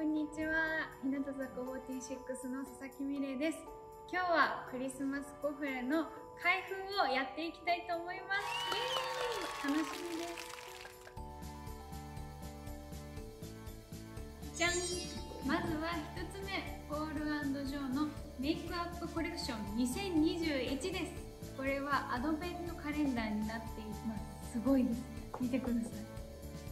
こんにちは。日向坂46の佐々木美玲です。今日はクリスマスコフレの開封をやっていきたいと思います。楽しみです。じゃん。まずは1つ目ポールジョーのメイクアップコレクション。2021です。これはアドベントカレンダーになっています。すごいです見てくださ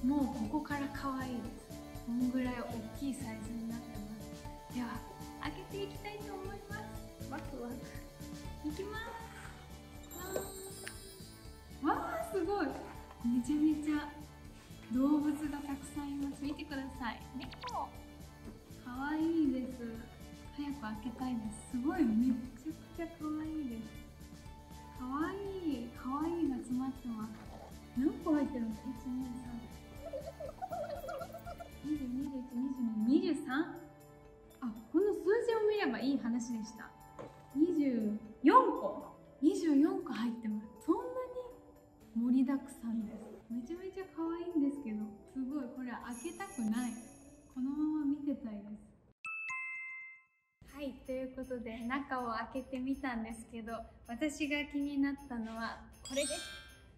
い。もうここから可愛いです。こんぐらい大きいサイズになってます。では開けていきたいと思いますワクワクいきますわあすごい。めちゃめちゃ動物がたくさんいます。見てください。猫。かわいいです。早く開けたいです。すごい。めちゃくちゃかわいいですかわいいかわいいが詰まってます。何個入ってるの？1 2 3話でした。24個24個入ってます。そんなに盛りだくさんです。めちゃめちゃ可愛いんですけどすごいこれ開けたくない。このまま見てたいです。はいということで中を開けてみたんですけど私が気になったのはこれです。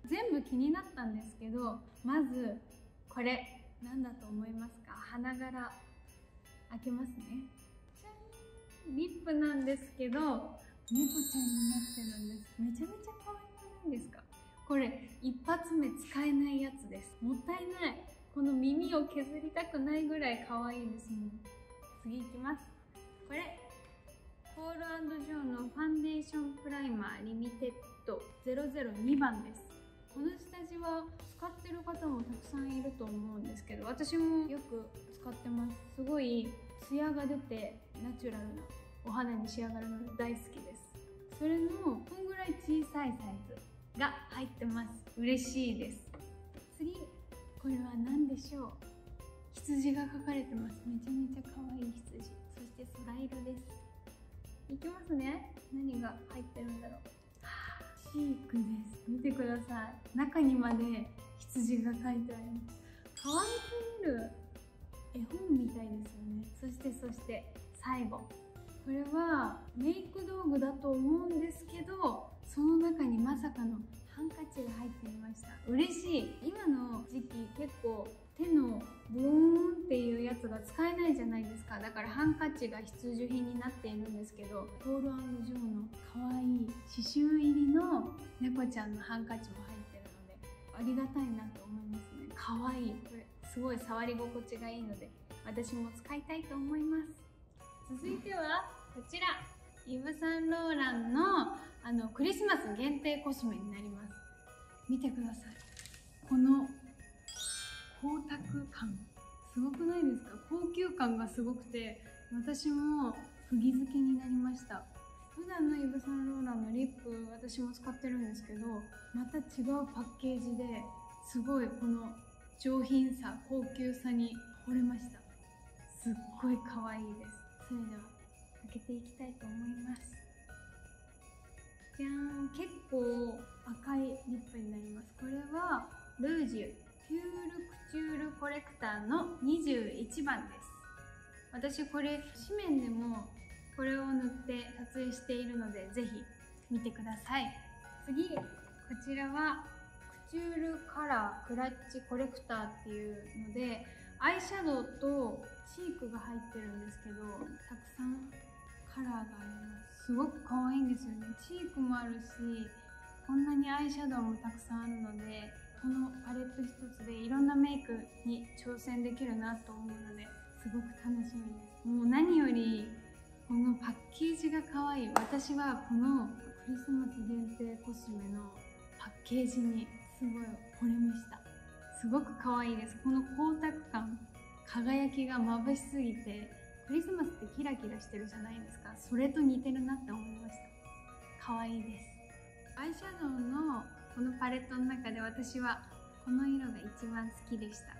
全部気になったんですけどまずこれ。何だと思いますか？花柄開けますね。リップなんですけど猫ちゃんになってるんです。めちゃめちゃ可愛くないですか？これ一発目使えないやつです。もったいない。この耳を削りたくないぐらい可愛いですもん次いきます。これポールジョーのファンデーションプライマーリミテッド002番です。は使ってる方もたくさんいると思うんですけど私もよく使ってます。すごいツヤが出てナチュラルなお肌に仕上がるので大好きです。それのこんぐらい小さいサイズが入ってます。嬉しいです。次これは何でしょう？羊が描かれてます。めちゃめちゃ可愛い羊。そして空色です。いきますね。何が入ってるんだろう。シークです見てください中にまで羊が書いてあります可愛すぎる絵本みたいですよね。そしてそして最後。これはメイク道具だと思うんですけどその中にまさかのハンカチが入っていました。嬉しい。今の時期結構手のブーンっていうやつが使えないじゃないですか。だからハンカチが必需品になっているんですけどポールジョーの可愛い刺繍入りの猫ちゃんのハンカチも入ってるのでありがたいなと思いますね。可愛い。これすごい触り心地がいいので私も使いたいと思います。続いてはこちら。イヴ・サンローランのあのクリスマス限定コスメになります。見てください。この光沢感。すごくないですか？高級感がすごくて私も釘付けになりました。普段のイヴ・サンローランのリップ私も使ってるんですけどまた違うパッケージですごいこの上品さ高級さに惚れました。すっごい可愛いです。それでは開けていきたいと思います。じゃーん。結構赤いリップになります。これはルージュ。ピュールクチュールコレクターの21番です。私これ紙面でもこれを塗って撮影しているのでぜひ見てください。次こちらはクチュールカラークラッチコレクターっていうのでアイシャドウとチークが入ってるんですけどたくさんカラーがあります。すごく可愛いんですよね。チークもあるしこんなにアイシャドウもたくさんあるのでこのパレット一つでいろんなメイクに挑戦できるなと思うのですごく楽しみです。もう何よりこのパッケージが可愛い。私はこのクリスマス限定コスメのパッケージにすごい惚れました。すごく可愛いです。この光沢感輝きが眩しすぎてクリスマスってキラキラしてるじゃないですか。それと似てるなって思いました。可愛いです。アイシャドウのこのパレットの中で私はこの色が一番好きでした。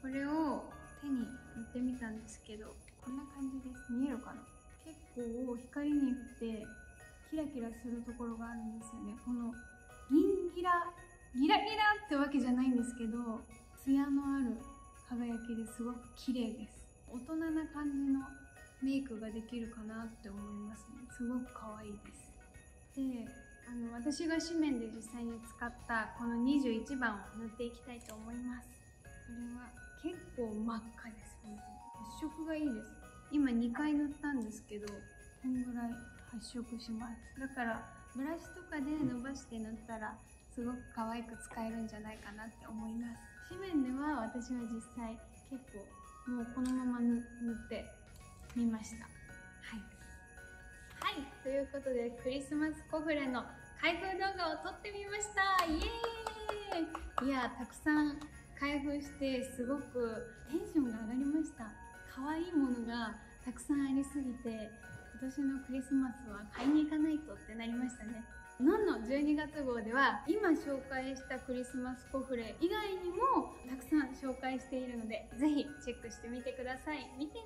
これを手に塗ってみたんですけどこんな感じです。見えるかな？結構光に振ってキラキラするところがあるんですよね。このギンギラギラギラってわけじゃないんですけどツヤのある輝きですごく綺麗です。大人な感じのメイクができるかなって思いますね。すごく可愛いです。であの私が紙面で実際に使ったこの21番を塗っていきたいと思います。これは結構真っ赤です本当に発色がいいです。今2回塗ったんですけどこんぐらい発色します。だからブラシとかで伸ばして塗ったらすごく可愛く使えるんじゃないかなって思います。紙面では私は実際結構もうこのまま塗ってみました。いうことでクリスマスコフレの開封動画を撮ってみました。イエーイ。いやたくさん開封してすごくテンションが上がりました。可愛いものがたくさんありすぎて今年のクリスマスは買いに行かないとってなりましたね。のんの12月号では今紹介したクリスマスコフレ以外にもたくさん紹介しているのでぜひチェックしてみてください。見てね